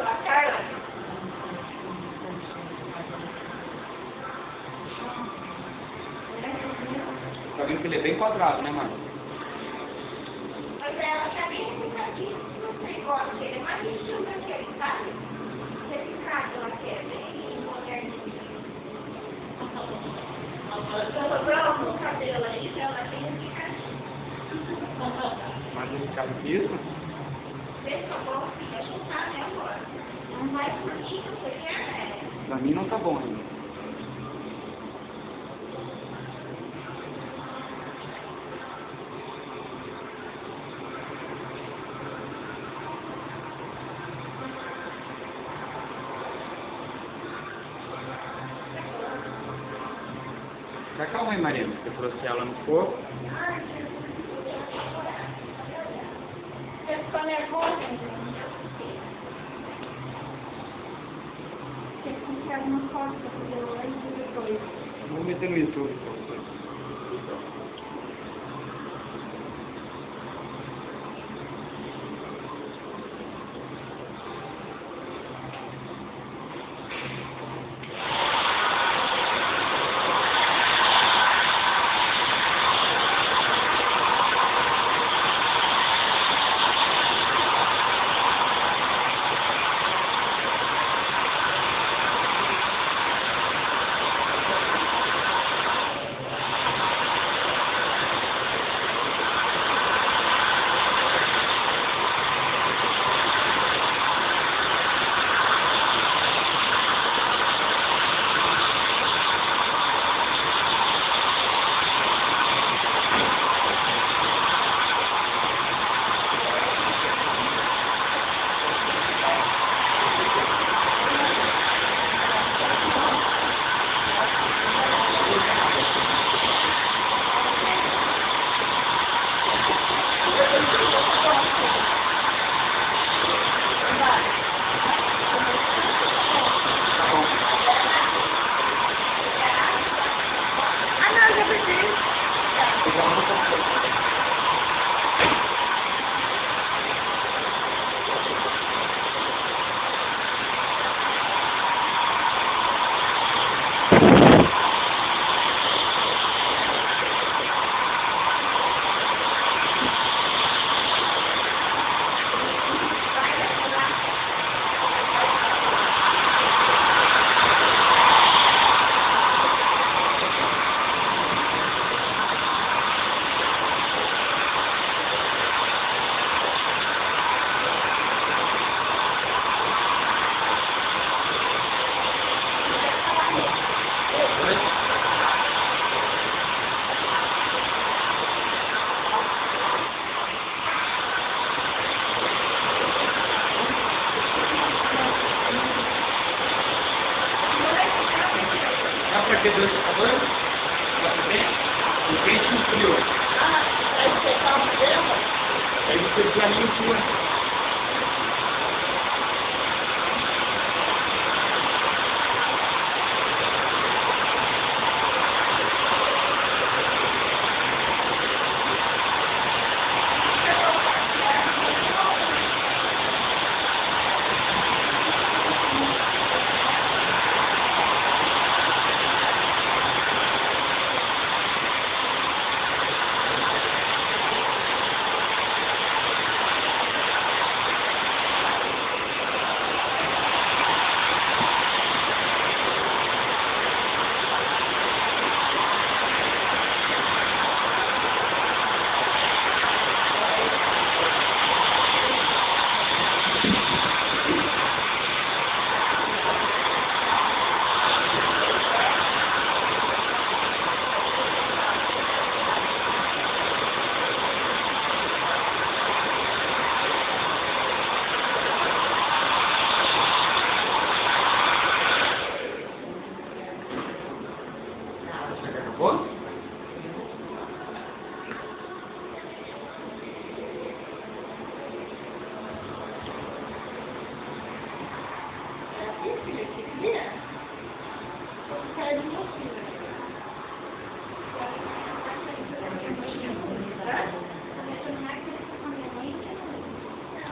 Gracias. Vendo que ele é bem quadrado, né, mano? Mas ela também fica aqui no negócio dele, é mais enxuta que ele, sabe? Esse caso ela quer bem moderninho. Sobrou o cabelo aí, ela tem que ficar Mais delicado que isso. Vê só bom, fica juntar, né, agora? Não vai por mim, você quer, né? Pra mim não tá bom ainda. Tá calma aí, Marina. Você trouxe ela no corpo. Você ficou nervosa? Você fica uma pro meu antes e depois. Vou meter no YouTube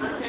Até a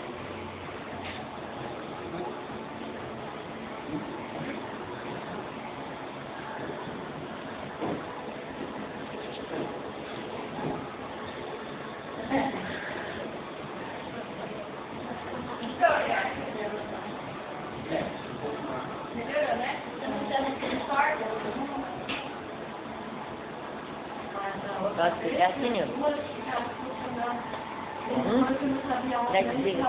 God good you. Mm -hmm. Next week.